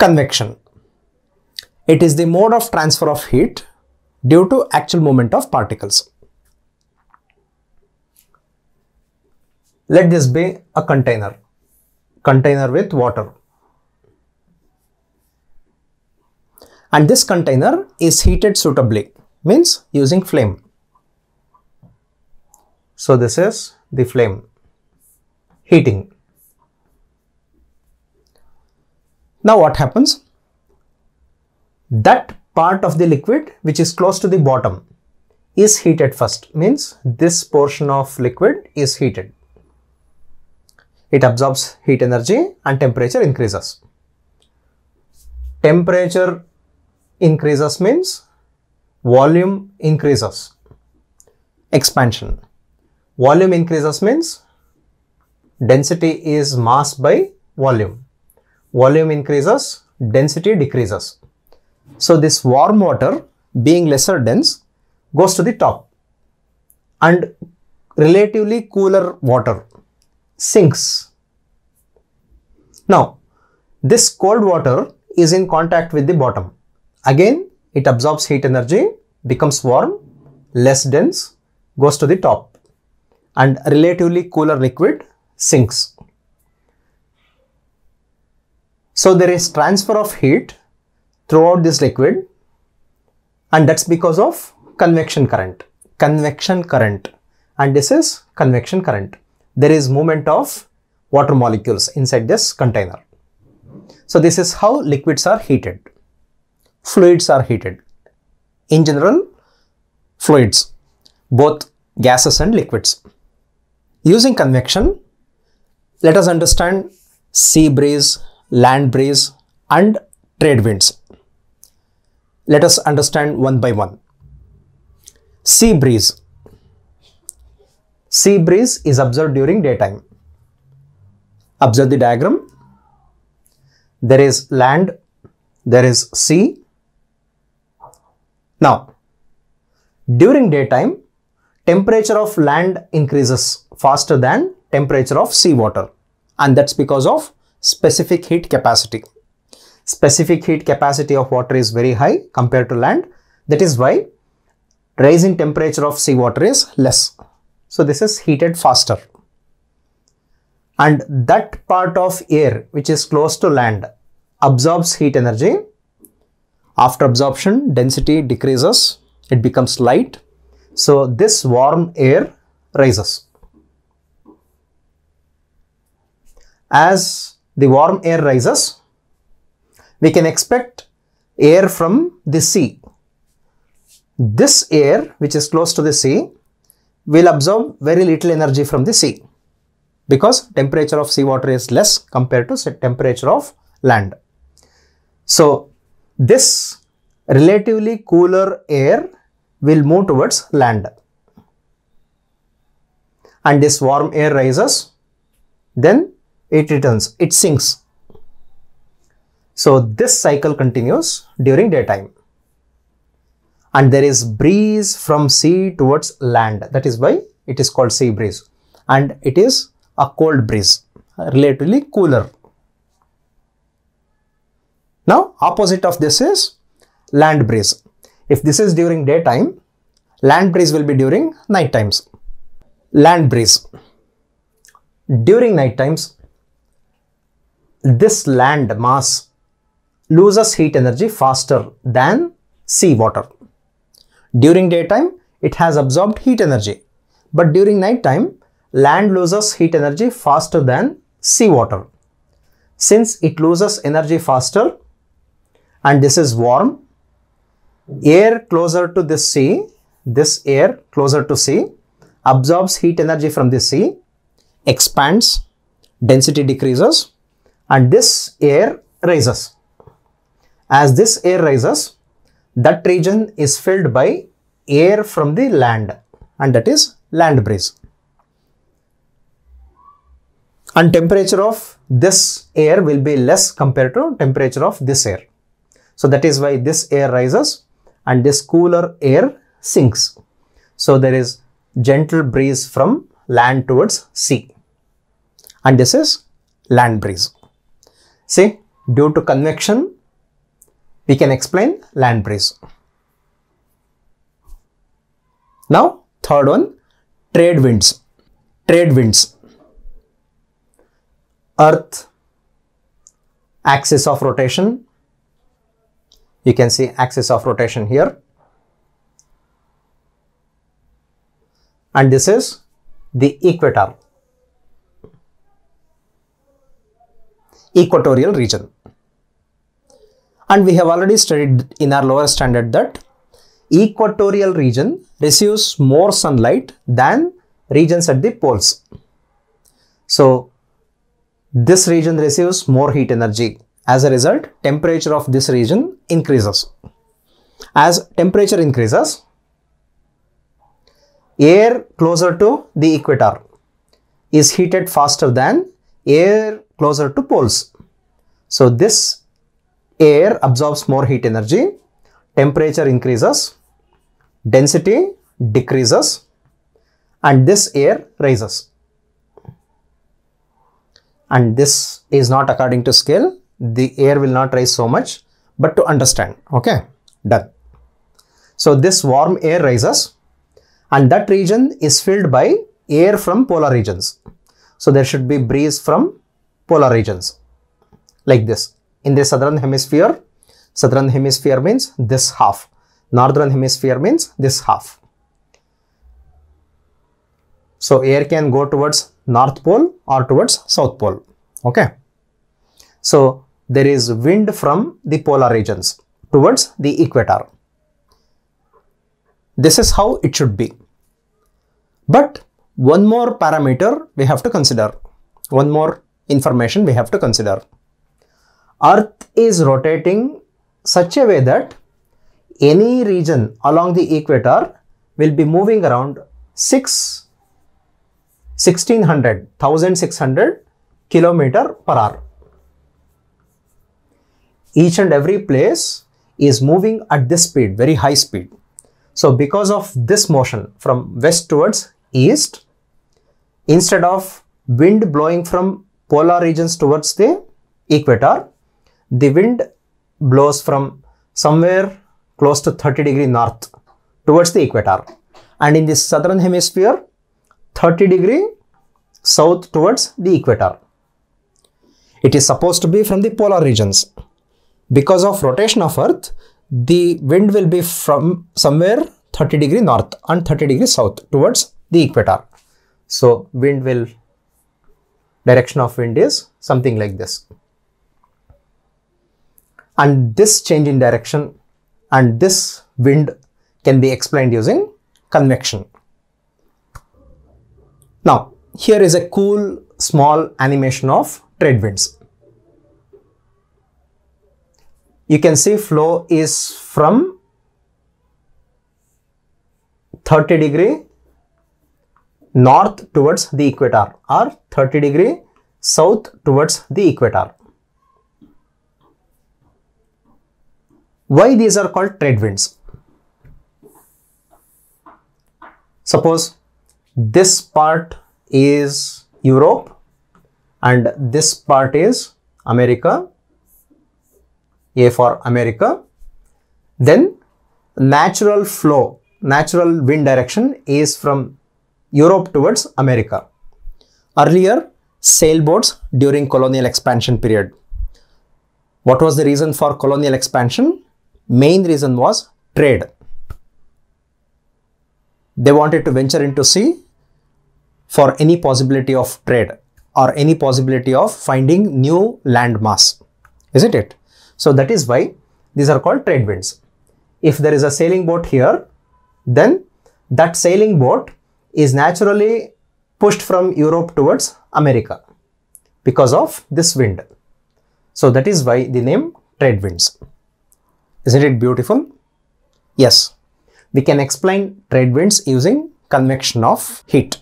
Convection. It is the mode of transfer of heat due to actual movement of particles. Let this be a container, container with water. And this container is heated suitably, means using flame. So this is the flame, heating. Now what happens? That part of the liquid which is close to the bottom is heated first, means this portion of liquid is heated. It absorbs heat energy and temperature increases. Temperature increases means volume increases. Expansion. Volume increases means density is mass by volume. Volume increases, density decreases. So this warm water being lesser dense goes to the top and relatively cooler water sinks. Now this cold water is in contact with the bottom. Again it absorbs heat energy, becomes warm, less dense, goes to the top and relatively cooler liquid sinks. So there is transfer of heat throughout this liquid and that's because of convection current. Convection current and this is convection current. There is movement of water molecules inside this container. So this is how liquids are heated. Fluids are heated. In general, fluids, both gases and liquids. Using convection, let us understand sea breeze, land breeze and trade winds. Let us understand one by one. Sea breeze. Sea breeze is observed during daytime. Observe the diagram. There is land, there is sea. Now, during daytime, temperature of land increases faster than temperature of sea water and that's because of specific heat capacity. Specific heat capacity of water is very high compared to land. That is why rising temperature of seawater is less. So this is heated faster. And that part of air which is close to land absorbs heat energy. After absorption, density decreases. It becomes light. So this warm air rises. As the warm air rises, we can expect air from the sea. This air, which is close to the sea, will absorb very little energy from the sea because temperature of seawater is less compared to temperature of land. So, this relatively cooler air will move towards land and this warm air rises then it returns, it sinks. So this cycle continues during daytime. And there is breeze from sea towards land. That is why it is called sea breeze. And it is a cold breeze, relatively cooler. Now opposite of this is land breeze. If this is during daytime, land breeze will be during night times. Land breeze. During night times, this land mass loses heat energy faster than sea water. During daytime, it has absorbed heat energy. But during night time, land loses heat energy faster than sea water. Since it loses energy faster and this is warm, air closer to this sea, this air closer to sea absorbs heat energy from the sea, expands, density decreases and this air rises. As this air rises, that region is filled by air from the land and that is land breeze. And temperature of this air will be less compared to temperature of this air. So that is why this air rises and this cooler air sinks. So there is gentle breeze from land towards sea. And this is land breeze. See, due to convection, we can explain land breeze. Now, third one, trade winds. Trade winds. Earth, axis of rotation. You can see axis of rotation here. And this is the equator. Equatorial region. And we have already studied in our lower standard that equatorial region receives more sunlight than regions at the poles. So this region receives more heat energy. As a result, temperature of this region increases. As temperature increases, air closer to the equator is heated faster than air closer to poles. So this air absorbs more heat energy, temperature increases, density decreases and this air rises. And this is not according to scale. The air will not rise so much, but to understand. Okay, done. So this warm air rises and that region is filled by air from polar regions. So there should be breeze from polar regions like this. In the southern hemisphere, southern hemisphere means this half. Northern hemisphere means this half. So air can go towards north pole or towards south pole. Okay. So there is wind from the polar regions towards the equator. This is how it should be. But one more parameter we have to consider. One more information we have to consider. Earth is rotating such a way that any region along the equator will be moving around 6 1600 1600 kilometer per hour each and every place is moving at this speed very high speed so because of this motion from west towards east instead of wind blowing from polar regions towards the equator the wind blows from somewhere close to 30 degree north towards the equator and in the southern hemisphere 30 degree south towards the equator. It is supposed to be from the polar regions. Because of rotation of earth, the wind will be from somewhere 30 degree north and 30 degree south towards the equator. So wind will, direction of wind is something like this. And this change in direction and this wind can be explained using convection. Now, here is a cool small animation of trade winds. You can see flow is from 30 degree north towards the equator or 30 degree south towards the equator. Why these are called trade winds? Suppose this part is Europe and this part is America, A for America. Then natural flow, natural wind direction is from Europe towards America. Earlier, sailboats during colonial expansion period. What was the reason for colonial expansion? Main reason was trade. They wanted to venture into sea for any possibility of trade or any possibility of finding new land mass, isn't it? So that is why these are called trade winds. If there is a sailing boat here, then that sailing boat is naturally pushed from Europe towards America because of this wind. So that is why the name trade winds. Isn't it beautiful? Yes. We can explain trade winds using convection of heat.